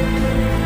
Bye.